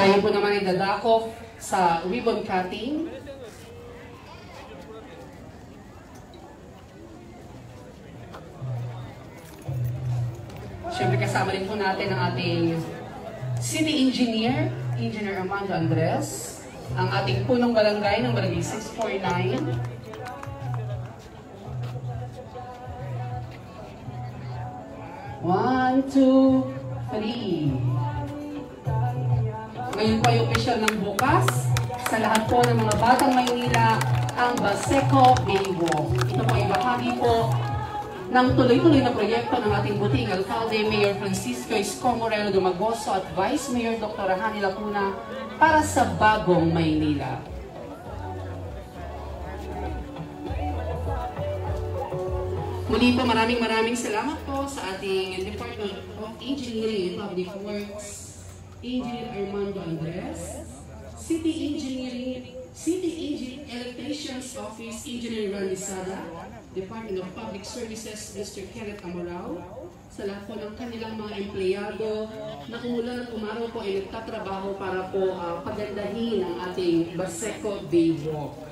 Tayo po naman ay dadakop sa ribbon cutting. Siyempre kasama rin po natin ang ating City Engineer, Engineer Armando Andres, ang ating punong barangay ng barangay 649, One, two, three. Opisyal ng bukas sa lahat po ng mga batang Maynila ang Baseco Bay Walk. Ito po ay bahagi po ng tuloy-tuloy na proyekto ng ating buting alkalde Mayor Francisco Esco Moreno Dumagoso at Vice Mayor Dr. Hani Lacuna para sa bagong Maynila. Muli po maraming maraming salamat po sa ating Department of Engineering and Public Works, Engineer Armando Andres, City Engineering, City Engineering Electricians Office, Engineer Randy Sada, Department of Public Services, Mr. Kenneth Amorao, sa lahat po ng kanilang mga empleyado na umulan umaraw po ay nagtatrabaho para po uh, pagandahin ang ating Baseco Bay Walk.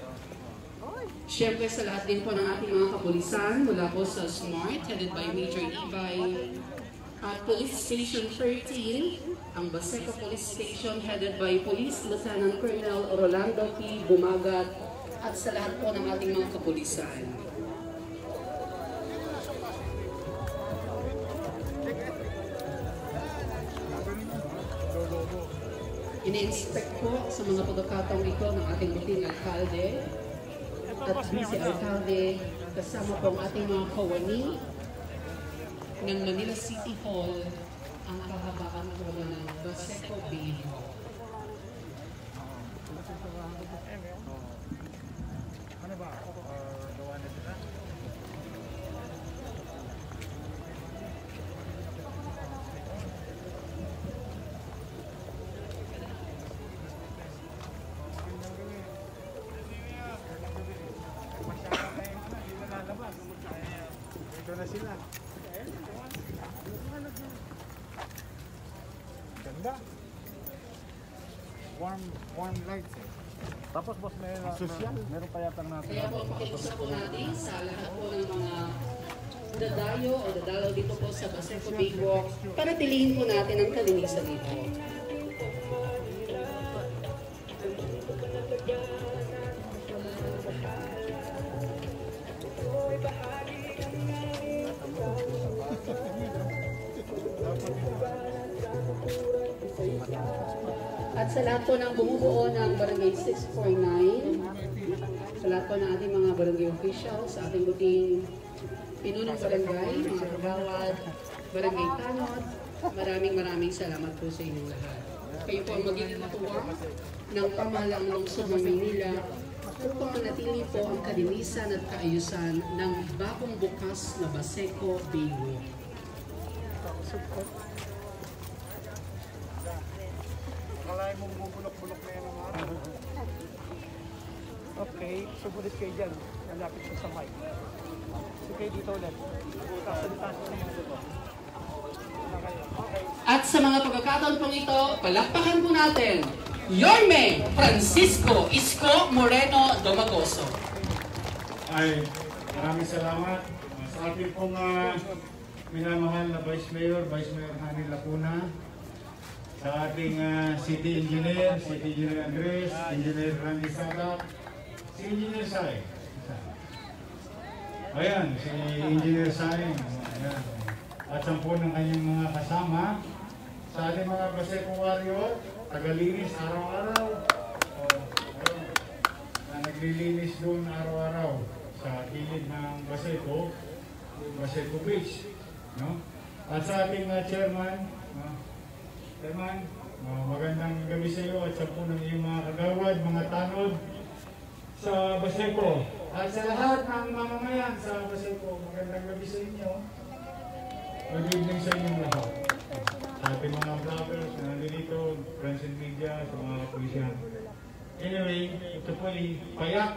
Siyempre sa lahat din po ng ating mga kapulisan mula po sa SMART, headed by Major Ibay, at Police Station 13, ang Baseco Police Station, headed by Police Lieutenant Colonel Rolando P. Bumagat, at sa lahat po ng ating mga kapulisan. Ini-inspect po sa mga pagkakataong ito ng ating buting alkalde, at Vice Alcalde, kasama po ang ating mga kawani ng Manila City Hall ang kahabaan po ng Baseco Bay Hall. Ano ba? Or gawa na sila? Ito na sila. Ganda. Warm, lights eh. Tapos boss, may social. Meron pa yata natin. Kaya po pakiusap po natin sa lahat po ng mga dadayo o dadalaw dito po sa Baseco Bay Walk para tilihin po natin ang kalinisan dito. Lahat po ng bumubuo ng Barangay 649, sa lahat po ng ating mga barangay officials, sa ating buting pinunong barangay, mga kagawad, barangay tanod, maraming maraming salamat po sa inyong lahat. Kayo po ang magiging matuwa ng pamahalaang lungsod ng Maynila upang manatili po ang kalinisan at kaayusan ng bagong bukas na Baseco Bay Walk. Kalay mong bubulok-bulok na yan ang araw. Okay, subulit kayo dyan. Malapit siya sa mic. So kayo dito ulit. Kasalita siya sa mga dito. At sa mga pagkakataon pong ito, palakpakan po natin, Yorme Francisco Isko Moreno Domagoso. Ay, maraming salamat sa ating pong uh, minamahal na Vice Mayor, Vice Mayor Hani Lacuna, sa ating uh, City Engineer, City Engineer Andres, Engineer Randy Sada, si Engineer Sai. Ayan, si Engineer Sai. Ayan. At sampu ng kanyang mga kasama sa ating mga Baseco Warrior, tagalinis araw-araw. Oh, ayun na naglilinis doon araw-araw sa gilid ng Baseco, Baseco Beach. No? At sa ating uh, chairman, no? Chairman, uh, magandang gabi sa iyo at sa po ng iyong mga kagawad, mga tanod sa Baseco. At sa lahat ng mamamayan sa Baseco, magandang gabi sa inyo. Good evening sa inyong lahat. Sa ating mga vloggers na nandito, friends and media, sa mga kapulisyan. Anyway, ito po ay payak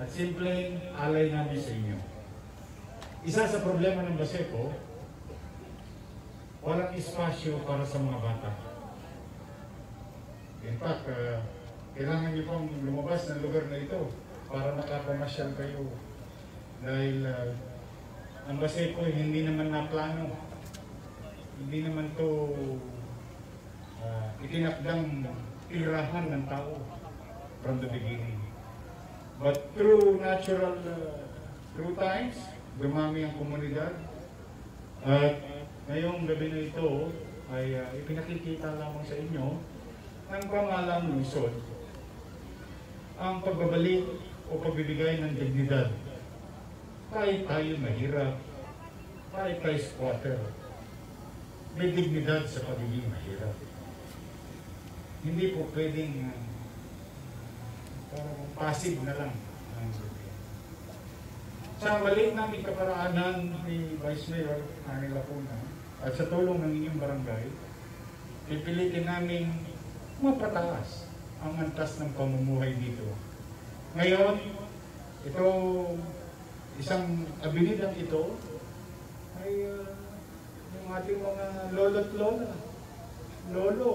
at simpleng alay namin sa inyo. Isa sa problema ng Baseco, walang espasyo para sa mga bata. In fact, ah, kailangan niyo pang lumabas ng lugar na ito para makapamasyal kayo. Dahil uh, ang Baseco hindi naman naplano. Hindi naman to uh, itinakdang tirahan ng tao from the beginning. But through natural, uh, through times, dumami ang komunidad. At ngayong gabi na ito ay uh, ipinakikita lamang sa inyo ng pamalang lungsod ang pagbabalik o pagbibigay ng dignidad. Kahit tayo mahirap, kahit tayo squatter, may dignidad sa pagiging mahirap. Hindi po pwedeng uh, parang passive na lang ang sa maliit namin kaparaanan ni Vice Mayor Ani Lacuna at sa tulong ng inyong barangay, pipilitin namin mapataas ang antas ng pamumuhay dito. Ngayon, ito, isang abilidang ito, ay uh, yung ating mga lolo't lola, lolo,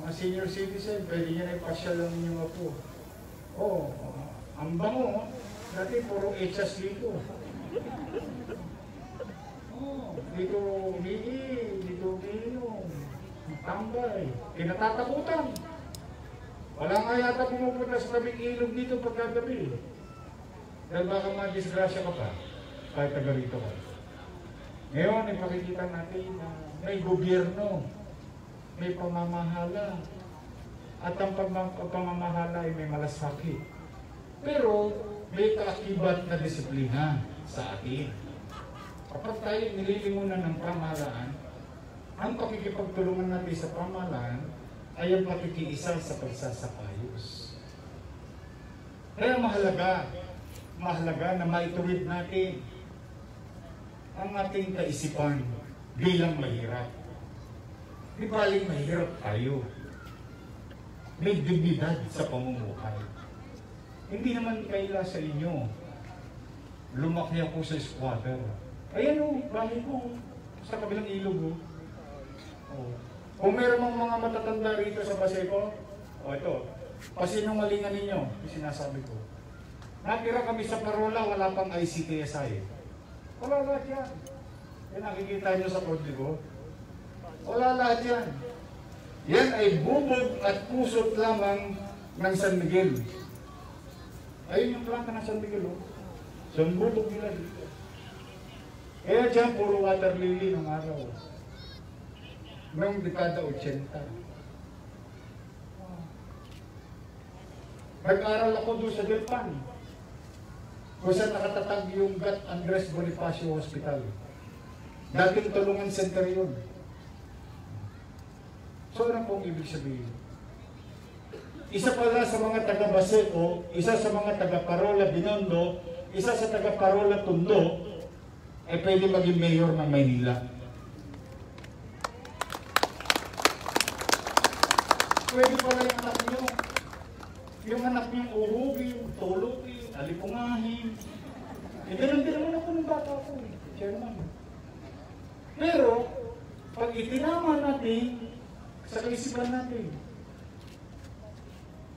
mga senior citizen, pwede nyo na ipasyal ang inyong apo. Oh, ang bango, dati puro echas dito. Oh, dito umihi, dito umiinom, tambay, kinatatakutan. Wala nga yata pumupunta sa tabing ilog dito pagkagabi. Dahil baka madisgrasya ka pa, kahit taga rito ka. Ngayon, ipakikita natin na may gobyerno, may pamamahala, at ang pamam- pamamahala ay may malasakit. Pero may kaakibat na disiplina sa atin. Kapag tayo nililimunan ng pamahalaan, ang pakikipagtulungan natin sa pamahalaan ay ang pakikiisa sa pagsasapayos. Kaya mahalaga, mahalaga na maituwid natin ang ating kaisipan bilang mahirap. Di baling mahirap tayo. May dignidad sa pamumuhay. Hindi naman kaila sa inyo. Lumaki ako sa squatter. Ayan o, bahay ko. Sa kabilang ilog o. Oh. Kung meron mga mga matatanda rito sa Baseco, o oh, ito, pasinungalingan ninyo, yung sinasabi ko. Nakira kami sa parola, wala pang ICTSI. Wala lahat yan. Yan nakikita nyo sa kodigo. Wala lahat yan. Yan ay bubog at pusot lamang ng San Miguel. Ayun yung planta ng San Miguel, oh. So, bubog nila dito. Kaya dyan, puro water lily ng araw. Noong dekada 80. Nag-aral ako doon sa Delpan. Kung saan nakatatag yung Gat Andres Bonifacio Hospital. Dating tulungan center yun. So ano pong ibig sabihin? Isa pala sa mga taga Baseco, isa sa mga taga Parola Binondo, isa sa taga Parola Tondo, ay pwede maging mayor ng Maynila. Pwede pala yung anak niyo. Yung anak niyo uhugin, tulugin, alipungahin. Eh, ganun din naman ako ng bata ko. eh, Chairman. Pero, pag itinama natin sa kaisipan natin,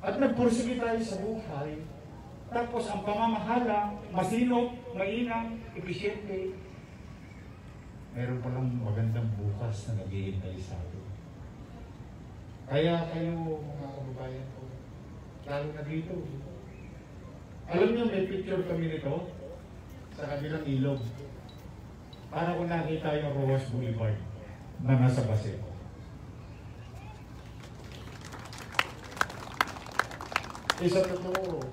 at nagpursige tayo sa buhay, tapos ang pamamahala, masinop, mainam, episyente, meron palang magandang bukas na naghihintay sa atin. Kaya kayo, mga kababayan ko, lalo na dito. Alam niyo, may picture kami nito sa kabilang ilog. Para kung nakita yung Rojas Boulevard na nasa Baseco. Isa totoo,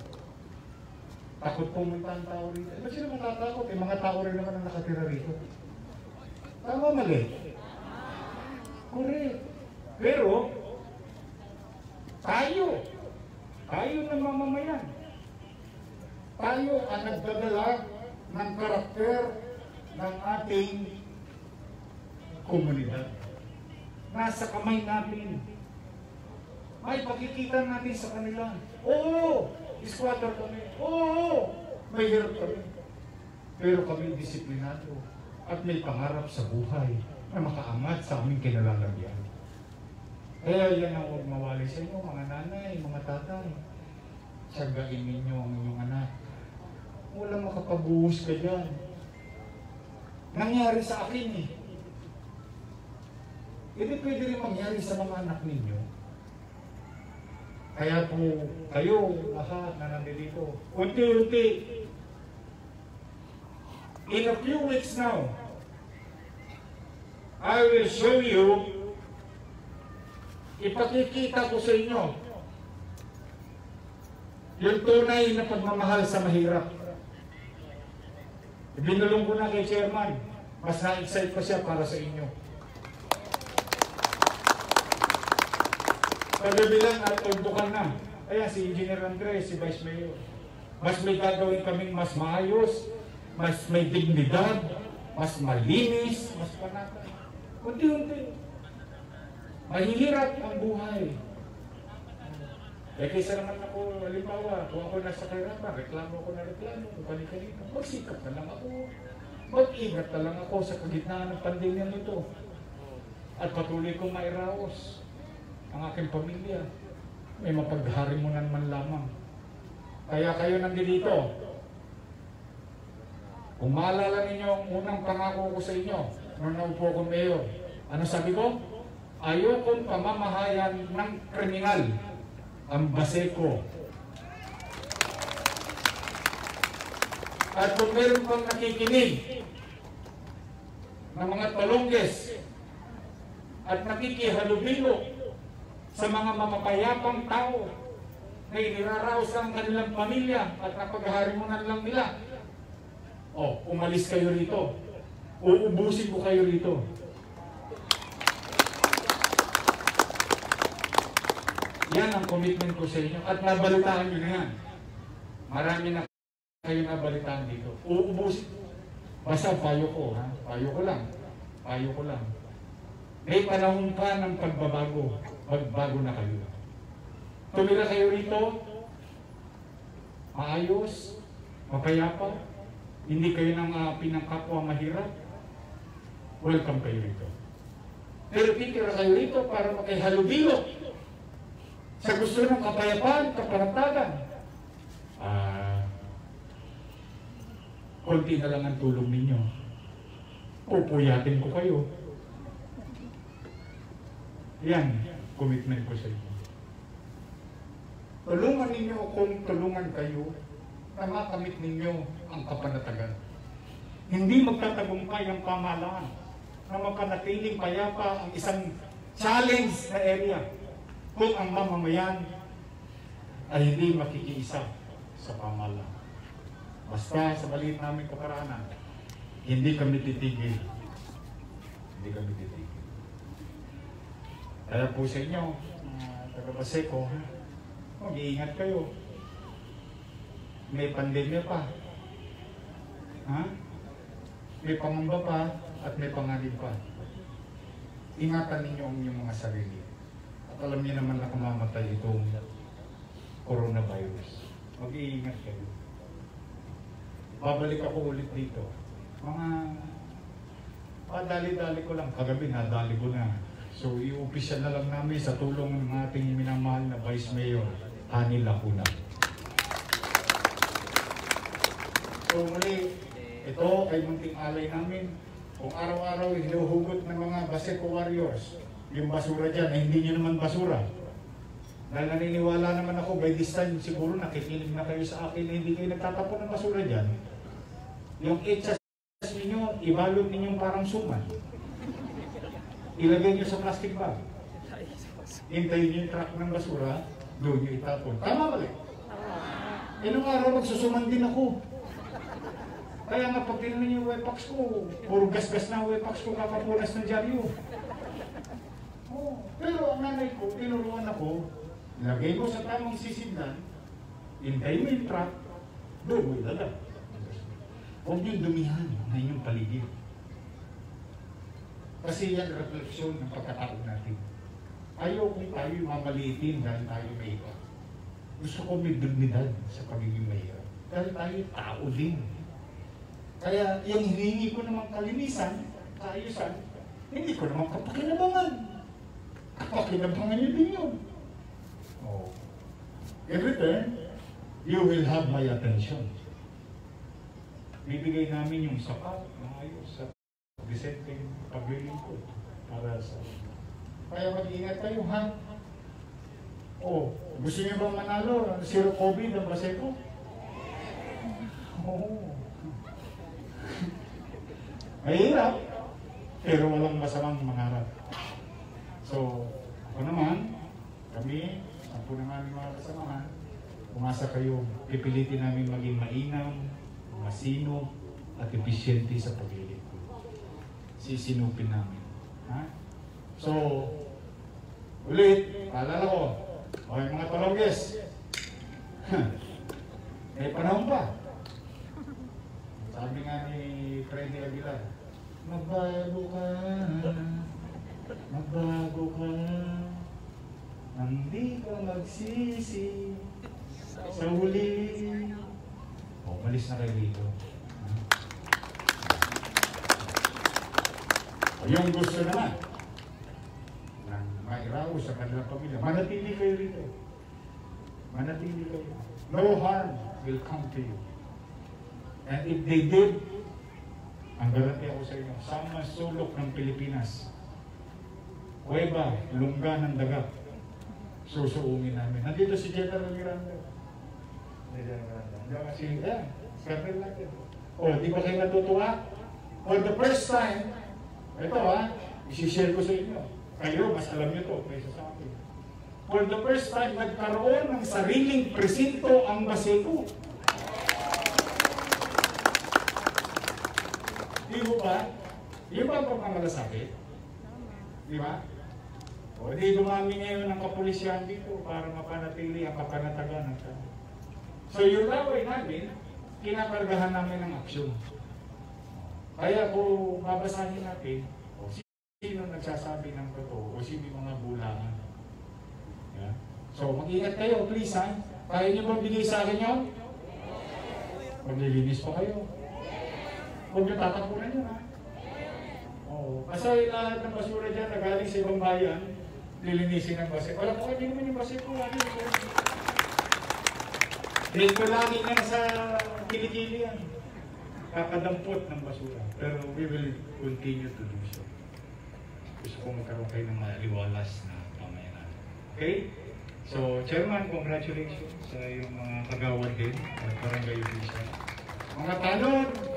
takot pumunta ang tao rito. Eh, ba't sila matatakot? Eh, mga tao rin naman ang nakatira rito. Tama mali? Correct. Pero, tayo, tayo ng mamamayan, tayo ang nagdadala ng karakter ng ating komunidad. Nasa kamay natin. May pagkikita natin sa kanila. Oo, squatter kami. Oo, may hirap kami. Pero kami disiplinado at may pangarap sa buhay na makaangat sa aming kinalalagyan. Kaya yan ang huwag mawali sa inyo, mga nanay, mga tatay. Sagain ninyo ang inyong anak. Walang makapabuhos ka dyan. Nangyari sa akin eh. Hindi pwede rin mangyari sa mga anak ninyo. Kaya po kayo, lahat na nandito, unti-unti, in a few weeks now, I will show you, ipakikita ko sa inyo, yung tunay na pagmamahal sa mahirap. Binulong ko na kay chairman, mas na-excite pa siya para sa inyo. Pagbibilang at tumbukan na. Ayan, si Engineer Andres, si Vice Mayor. Mas may gagawin kaming mas maayos, mas may dignidad, mas malinis, mas panatay. Unti-unti. Mahihirap ang buhay. Eh kaysa naman ako, halimbawa, kung ako nasa kahirapan, reklamo ako na reklamo, kanito magsikap na lang ako. Mag-ingat na lang ako sa kagitnaan ng pandemya nito. At patuloy kong mairaos ang aking pamilya. May mapagharimunan man lamang. Kaya kayo nandito. Kung maalala ninyo ang unang pangako ko sa inyo, nung naupo ko mayor, ano sabi ko? Ayokong pamamahayan ng kriminal ang Baseco. At kung meron pang nakikinig ng mga talongges at nakikihalubilo sa mga mamapayapang tao na iniraraos ang kanilang pamilya at napagharimunan lang nila. O, umalis kayo rito. Uubusin ko kayo rito. Yan ang commitment ko sa inyo at nabalitaan nyo na yan. Marami na kayo nabalitaan dito. Uubusin. Basta payo ko, ha? Payo ko lang. Payo ko lang. May panahon pa ng pagbabago. Magbago na kayo. Tumira kayo rito, maayos, mapayapa, hindi kayo nang uh, pinangkapwa mahirap, welcome kayo rito. Pero titira kayo rito para makihalubilo sa gusto ng kapayapaan, kapanatagan. Ah, konti na lang ang tulong ninyo. Pupuyatin ko kayo. Yan, commitment ko sa inyo. Tulungan ninyo kung tulungan kayo na makamit ninyo ang kapanatagan. Hindi magtatagumpay ang pamahalaan na mapanatiling payapa ang isang challenge na area kung ang mamamayan ay hindi makikiisa sa pamahalaan. Basta sa maliit namin kaparaanan, hindi kami titigil. Hindi kami titigil. Kaya po sa inyo, uh, taga-Baseco, mag-iingat kayo. May pandemya pa. Ha? May pangamba pa at may panganib pa. Ingatan ninyo ang inyong mga sarili. At alam niyo naman na kumamatay itong coronavirus. Mag-iingat kayo. Babalik ako ulit dito. Mga padali-dali ko lang. Kagabi nadali ko na. So, i-official na lang namin sa tulong ng ating minamahal na Vice Mayor, Hani Lacuna. So, muli, ito ay munting alay namin. Kung araw-araw hinuhugot ng mga Baseco Warriors, yung basura dyan, ay hindi nyo naman basura. Dahil naniniwala naman ako, by this time siguro nakikinig na kayo sa akin na hindi kayo nagtatapon ng basura dyan. Yung etsas ninyo, ibalot ninyong parang suman. Ilagay nyo sa plastic bag. Hintayin nyo yung truck ng basura, doon nyo itapon. Tama balik. Eh nung araw magsusuman din ako. Kaya nga pag tinanong yung wepax ko, puro gas-gas na wepax ko kakapunas ng dyaryo. Oh, pero ang nanay ko, tinuruan ako, lagay mo sa tamang sisignan, hintayin mo yung truck, doon mo ilagay. Huwag niyong dumihan na inyong paligid. Kasi yan refleksyon ng pagkatao natin. Ayaw kung tayo mamaliitin dahil tayo may iba. Gusto ko may dignidad sa pagiging mahirap. Dahil tayo tao din. Kaya yung hiningi ko namang kalinisan, kaayusan, hindi ko naman kapakinabangan. Pakinabangan niyo din yun. Oh. In return, you will have my attention. Bibigay namin yung sapat, maayos, sa disenteng paglilingkod para sa Kaya mag-ingat kayo, ha? Oh, gusto niyo bang manalo? Zero COVID ang Baseco? Oo. Mahirap, pero walang masamang mangarap. So, ako naman, kami, sampu ng aming mga kasamahan, umasa kayo, pipilitin namin maging mainam, masino, at episyente sa paglilingkod. Sisinupin namin. Ha? So, ulit, paalala ko, okay mga tolongges, may panahon pa. Freddy Aguilar, magbago ka, magbago ka, hindi ka magsisi sa huli. O, malis na kayo dito. O, yung gusto naman, mairaw sa kanilang pamilya, manatili kayo rito. Manatili kayo. No harm will come to you. And if they did, ang garanti ako sa inyo, sa mga sulok ng Pilipinas, Cueva, lungga ng dagat, susuungin namin. Nandito si General Miranda. General si, eh, Colonel natin. O, di ba kayo natutuwa? For the first time, ito ha, isishare ko sa inyo. Kayo, mas alam nyo to, kaysa sa akin. For the first time, nagkaroon ng sariling presinto ang Baseco. Di mo ba? Di ba ang pagmamalasakit? Di ba? O di dumami ngayon ng kapulisyan dito para mapanatili ang kapanatagan ng tao. So yung laway namin, kinakargahan namin ng aksyon. Kaya kung babasahin natin, o sino nagsasabi ng totoo, o sino yung mga bulangan. Yeah? So mag-ingat kayo, please ha. Kaya niyo bang bigay sa akin yun? Maglilinis pa kayo. Huwag niyo tatapunan yun ha. Oo. Kasi lahat ng basura dyan na galing sa ibang bayan, lilinisin ng base. Wala po kayo naman yung base ko. Ano yun? Dahil ko lagi nga sa kilikili yan. Kakadampot ng basura. Pero we will continue to do so. Gusto ko magkaroon kayo ng maliwalas na pamayanan. Okay? So, Chairman, congratulations sa iyong mga kagawad din at barangay official. Mga uh,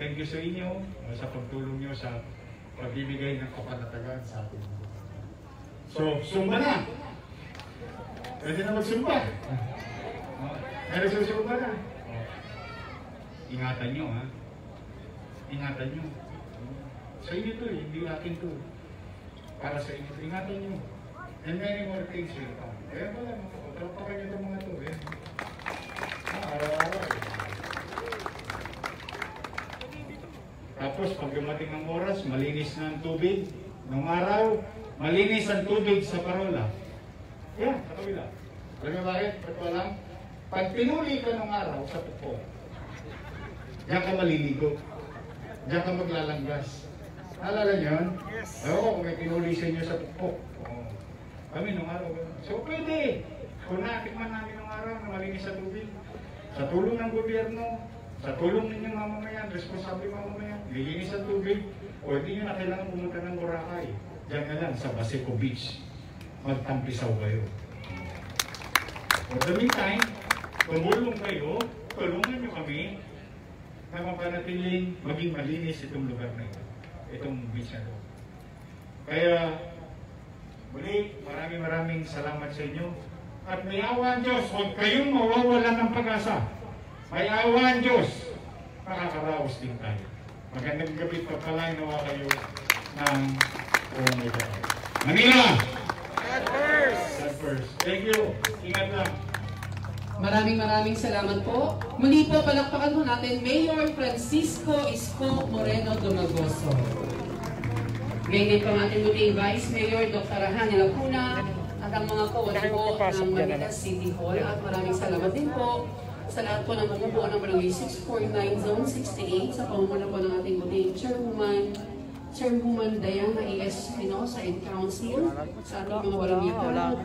thank you sa inyo uh, sa pagtulong nyo sa pagbibigay ng kapanatagan sa atin. So, sumba na! Pwede na magsumba. Pero susumba na. Ingatan nyo, ha? Ingatan nyo. Sa inyo to, eh, hindi akin to. Para sa inyo to, ingatan nyo. And many more things will come. Kaya pala, trapakan nyo itong mga to, eh. Araw-araw, eh. Tapos pag dumating ang oras, malinis na ang tubig. Nung araw, malinis ang tubig sa parola. Yan, sa kabila. Alam mo bakit? Ba't walang? Pag pinuli ka nung araw sa pupo, diyan ka maliligo. Diyan ka maglalanggas. Naalala niyo yun? Yes. Oo, kung may pinuli sa inyo sa pupo. Oo. Kami nung araw. So pwede. Kung natikman namin nung araw na malinis sa tubig, sa tulong ng gobyerno, sa tulong ninyong mamamayan, responsable mamamayan, lilinis ang tubig, o hindi nyo na kailangan pumunta ng Boracay. Diyan ka lang sa Baseco Beach. Magtampisaw kayo. For the meantime, tumulong kayo, tulungan nyo kami na mapanatiling maging malinis itong lugar na ito. Itong beach na ito. Kaya, muli, maraming maraming salamat sa inyo. At may awa ang Diyos, huwag kayong mawawalan ng pag-asa. May awa ang Diyos, makakaraos din tayo. Magandang gabi pa pala nawa kayo ng Oh my God. Manila! God first! God first. Thank you. Ingat lang. Maraming maraming salamat po. Muli po, palakpakan po natin Mayor Francisco Isko Moreno Domagoso. Ngayon po ang ating muling Vice Mayor Dr. Hanya Lacuna at ang mga kawali po ng Manila City Hall. At maraming salamat din po sa lahat po ng bumubuo ng Barangay 649 Zone 68 sa pamumuno po ng ating muling Chairwoman Chairwoman Diana A.S. Espinosa and Council, sa ating mga barangay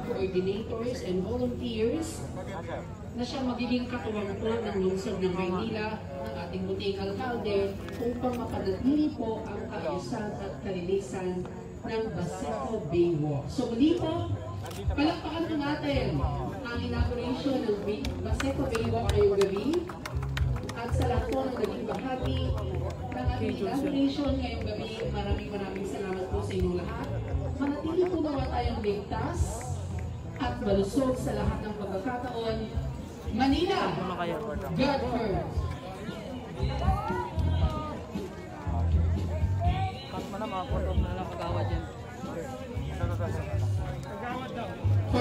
coordinators and volunteers, na siya magiging katuwang-tuwang ng lungsod ng Maynila ng ating muting alkalde upang mapanatili po ang kaayusan at kalinisan ng Baseco Baywalk. So muli po, palakpakan po natin ang inauguration ng Bay- Baseco Baywalk ngayong gabi at sa lahat po ng naging bahagi ng ating inauguration ngayong gabi. Maraming maraming salamat po sa inyong lahat. Manatili po nawa tayong ligtas at malusog sa lahat ng pagkakataon. Manila, God first.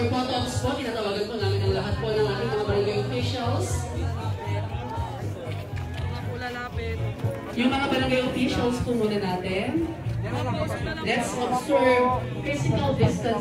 Photos po, tinatawagan po namin ang lahat po ng ating mga barangay officials. Yung mga barangay officials po muna natin. Let's observe physical distance.